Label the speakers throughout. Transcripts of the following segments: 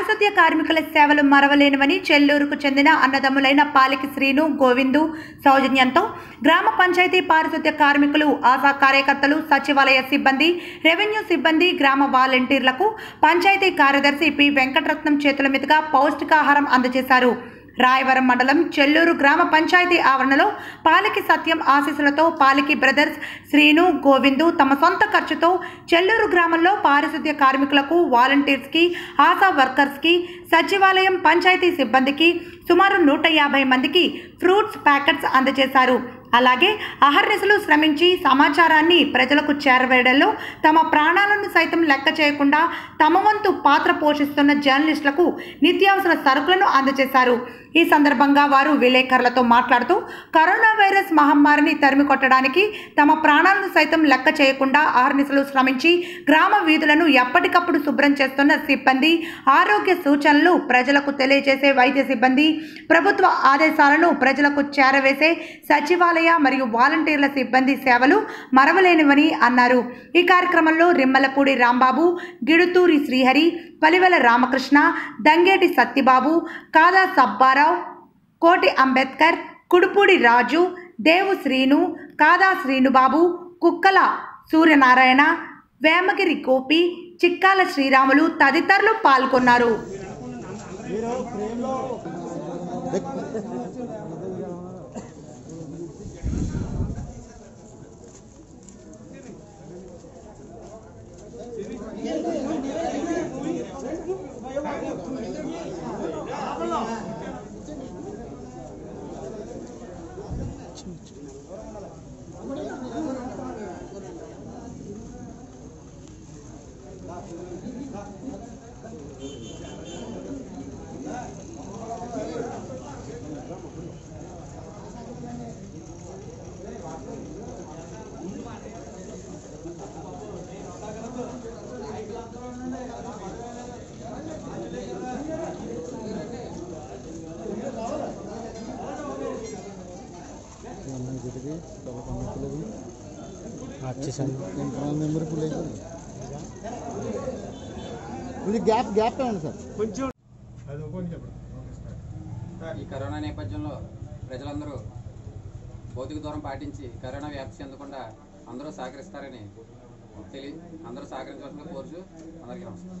Speaker 1: పారిశుద్ధ్య కార్మికుల సేవలు మరవలేనివని చెల్లూరుకు చెందిన అన్నదమ్ములైన పాలికి శ్రీను గోవిందు సౌజన్యంతో గ్రామ పంచాయతీ పారిశుద్ధ్య కార్మికులు ఆశా కార్యకర్తలు సచివాలయ సిబ్బంది రెవెన్యూ సిబ్బంది గ్రామ వాలంటీర్లకు పంచాయతీ కార్యదర్శి పి. వెంకటరత్నం చేతుల మీదుగా పౌష్టికాహారం అందజేశారు. రాయవరం మండలం చెల్లూరు గ్రామ పంచాయతీ ఆవరణలో పాలకి సత్యం ఆశీస్సులతో పాలికి బ్రదర్స్ శ్రీను గోవిందు తమ సొంత ఖర్చుతో చెల్లూరు గ్రామంలో పారిశుద్ధ్య కార్మికులకు వాలంటీర్స్కి ఆశా వర్కర్స్కి సచివాలయం పంచాయతీ సిబ్బందికి సుమారు నూట యాభై మందికి ఫ్రూట్స్ ప్యాకెట్స్ అందజేశారు. అలాగే అహర్నిశలు శ్రమించి సమాచారాన్ని ప్రజలకు చేరవేయడంలో తమ ప్రాణాలను సైతం లెక్క చేయకుండా తమ వంతు పాత్ర పోషిస్తున్న జర్నలిస్టులకు నిత్యావసర సరుకులను అందజేశారు. ఈ సందర్భంగా వారు విలేకరులతో మాట్లాడుతూ కరోనా వైరస్ మహమ్మారిని తరిమి కొట్టడానికి తమ ప్రాణాలను సైతం లెక్క చేయకుండా అహర్నిశలు శ్రమించి గ్రామ వీధులను ఎప్పటికప్పుడు శుభ్రం చేస్తున్న సిబ్బంది ఆరోగ్య సూచనలు ప్రజలకు తెలియజేసే వైద్య సిబ్బంది ప్రభుత్వ ఆదేశాలను ప్రజలకు చేరవేసే సచివాలయ మరియు వాలంటీర్ల సిబ్బంది సేవలు మరవలేనివని అన్నారు. ఈ కార్యక్రమంలో రిమ్మలపూడి రాంబాబు గిడుతూరి శ్రీహరి పలివెల రామకృష్ణ దంగేటి సత్తిబాబు కాదా సబ్బారావు కోటి అంబేద్కర్ కుడుపూడి రాజు దేవు శ్రీను కాదా శ్రీనుబాబు కుక్కల సూర్యనారాయణ వేమగిరి గోపి చిక్కాల శ్రీరాములు తదితరులు పాల్గొన్నారు.
Speaker 2: ఇది గ్యాప్ గ్యాప్ ఏమండి సార్?
Speaker 3: ఈ కరోనా నేపథ్యంలో ప్రజలందరూ భౌతిక దూరం పాటించి కరోనా వ్యాప్తి చెందకుండా అందరూ సహకరిస్తారని తెలియ అందరూ సహకరించవలసిన కోరుచు అందరికీ నమస్కారం.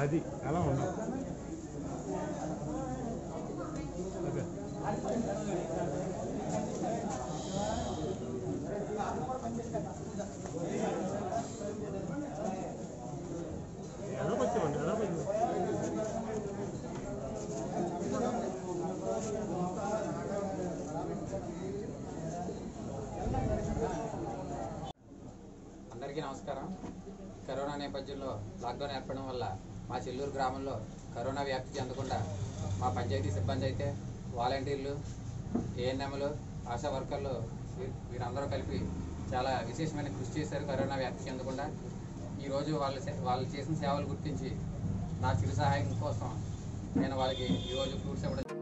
Speaker 4: అది అలా ఉన్నాం.
Speaker 3: అందరికీ నమస్కారం. కరోనా నేపథ్యంలో లాక్డౌన్ ఏర్పడడం వల్ల మా చెల్లూరు గ్రామంలో కరోనా వ్యాప్తి చెందకుండా మా పంచాయతీ సిబ్బంది అయితే వాలంటీర్లు ఏఎన్ఎంలు ఆశా వర్కర్లు వీరందరూ కలిపి చాలా విశేషమైన కృషి చేశారు కరోనా వ్యాప్తి చెందకుండా. ఈరోజు వాళ్ళ వాళ్ళు చేసిన సేవలు గుర్తించి నా చిరు సహాయం కోసం నేను వాళ్ళకి ఈరోజు ఫ్రూట్స్ ఇవ్వడం